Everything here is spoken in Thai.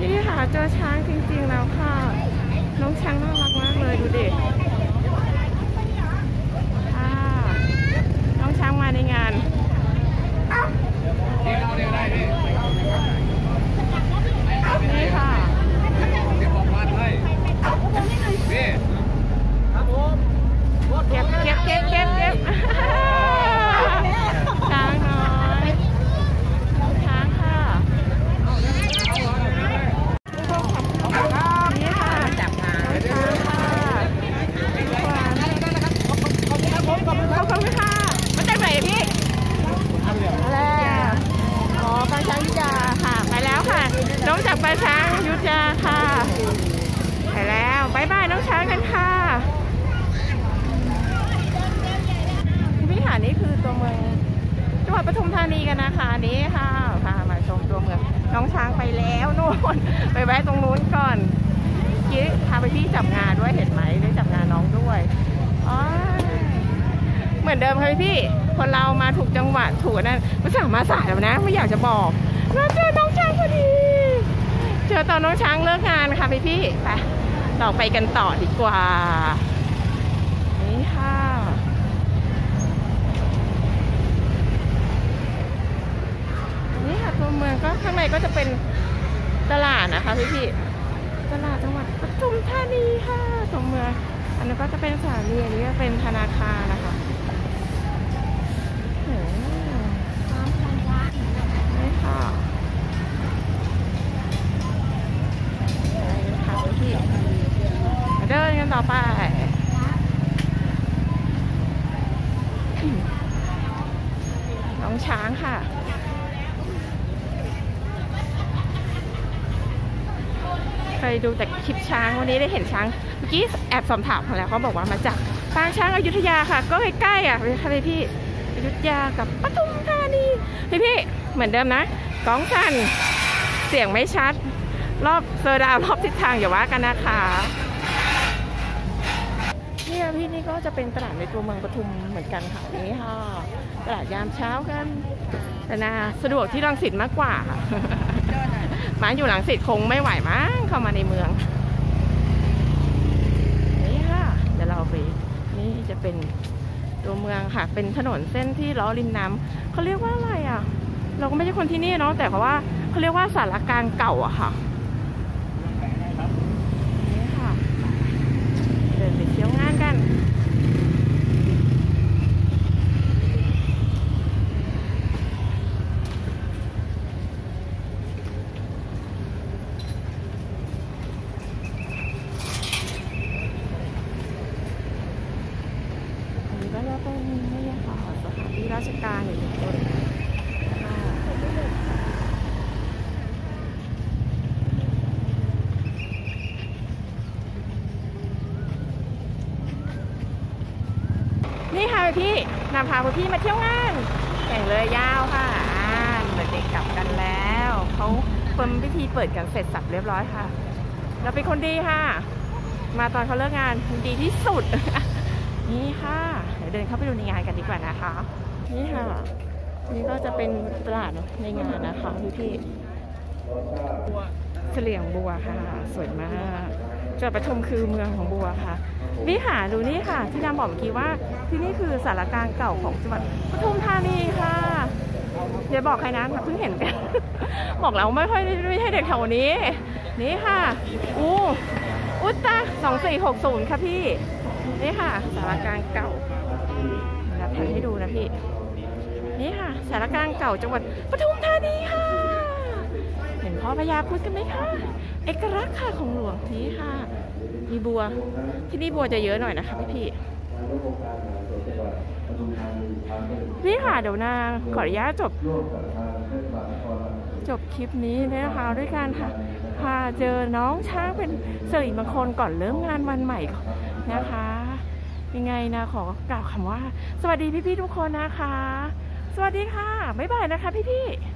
นี่ค่ะเจอช้างจริงๆแล้วค่ะ น้องช้างน่ารักมากเลยดูดิค่ะน้องช้างมาในงาน ที่เราเรียกได้พี่ นี่ค่ะ เดี๋ยวบอกวันให้พี่ครับผม เก็บเก็บเก็บเก็บเก็บช้างน้อยช้างค่ะนี่ค่ะจับมาช้างค่ะขอบคุณค่ะ มาจากไหนอะพี่มาแล้วอ๋อปลาช้างยุทธยาค่ะ ไปแล้วค่ะ น้องจากปช้างยุทธยาค่ะไปแล้วบายบายน้องช้างกันค่ะวิหารนี้คือตัวเมืองจังหวัดปทุมธานีกันนะคะนี้ค่ะพามาชมตัวเมืองน้องช้างไปแล้วนู่นไปแวะตรงนู้นก่อนเมื่อกี้พาไปที่จับงานด้วยเห็นไหมได้จับงานน้องด้วยอ๋อเหมือนเดิมค่ะพี่คนเรามาถูกจังหวะถูกนั่นไม่สั่งมาสายแล้วนะ ไม่อยากจะบอกแล้วเจอน้องช้างพอดี เจอตอนน้องช้างเลิกงานค่ะพี่พี่ไปเราไปกันต่อดีกว่า นี่ค่ะ นี่ค่ะตัวเมืองก็ข้างในก็จะเป็นตลาดนะคะพี่พี่ตลาดจังหวัดปทุมธานีค่ะตัวเมือง อันนั้ก็จะเป็นสถานีอันนี้ก็เป็นธนาคารนะคะโอ้โหนี่ค่ะไปค่ะพี่ๆมาเดินกันต่อ ไปน้องช้างค่ะเคยดูแต่คลิปช้างวันนี้ได้เห็นช้างเมื่อกี้แอบสอบถามเขาแล้วเขาบอกว่ามาจากปางช้างอยุธยาค่ะ ก็ใกล้ๆอะพี่ค่ะพี่อยุธยากับปทุมธานีพี่พี่ๆเหมือนเดิมนะกล้องสั่นเสียงไม่ชัด รอบเซอร์ดาวรอบทิศทางอย่าว่ากันนะคะ เนี่ยพี่นี่ก็จะเป็นตลาดในตัวเมืองปทุมเหมือนกันค่ะนี่ค่ะตลาดยามเช้ากันแต่นาสะดวกที่รังสิตมากกว่าค่ะมาอยู่หลังสิตคงไม่ไหวมั้งเข้ามาในเมืองนี่ค่ะเดี๋ยวเราไปนี่จะเป็นตัวเมืองค่ะ เป็นถนนเส้นที่ล้อริมน้ำเขาเรียกว่าอะไรอะ เราก็ไม่ใช่คนที่นี่เนาะแต่เขาว่าเขาเรียกว่าสารการเก่าอะค่ะ นี่ค่ะ เดินไปเที่ยวงานกัน อันนี้ ก็จะเป็นนี่ค่ะสถานที่ราชการอีกหนึ่งคนนี่ค่ะพี่นำพาพี่มาเที่ยวงานแข่งเรือยาวค่ะอ่าเด็กกลับกันแล้วเขาเพิ่มพิธีเปิดกันเสร็จสับเรียบร้อยค่ะ เราเป็นคนดีค่ะ มาตอนเขาเลิกงานดีที่สุด นี่ค่ะ เดินเข้าไปดูในงานกันดีกว่านะคะ นี่ค่ะ นี่ก็จะเป็นตลาดในงานนะคะพี่พี่เสลี่ยงบัวค่ะ สวยมากจังหวัดปทุมคือเมืองของบัวค่ะนี่ค่ะดูนี่ค่ะ ที่นำบอกเมื่อกี้ว่าที่นี่คือสารกลารเก่าของจังหวัดปทุมธานีค่ะอย่าบอกใครนะเพิ่งเห็นกัน บอกแล้วไม่ค่อยไม่ใช่เด็กแถวนี้ นี่ค่ะอู้อุตตาสองสี่หกศูนย์ค่ะพี่ นี่ค่ะ สารกลางเก่า ถ่ายให้ดูนะพี่ นี่ค่ะสารกลางเก่าจังหวัดปทุมธานีค่ะ เห็นพ่อพญาพุธกันไหมคะ เอกลักษณ์ค่ะของหลวงนี่ค่ะ มีบัว ที่นี่บัวจะเยอะหน่อยนะคะพี่พี่นี่ค่ะเดี๋ยวนางขออนุญาตจบ จบคลิปนี้นะคะด้วยการค่ะพาเจอน้องช้างเป็นสิริมงคลก่อนเริ่มงานวันใหม่นะคะ ยังไงนะขอกล่าวคำว่า สวัสดีพี่ๆทุกคนนะคะ สวัสดีค่ะ บ๊ายบายนะคะพี่ๆ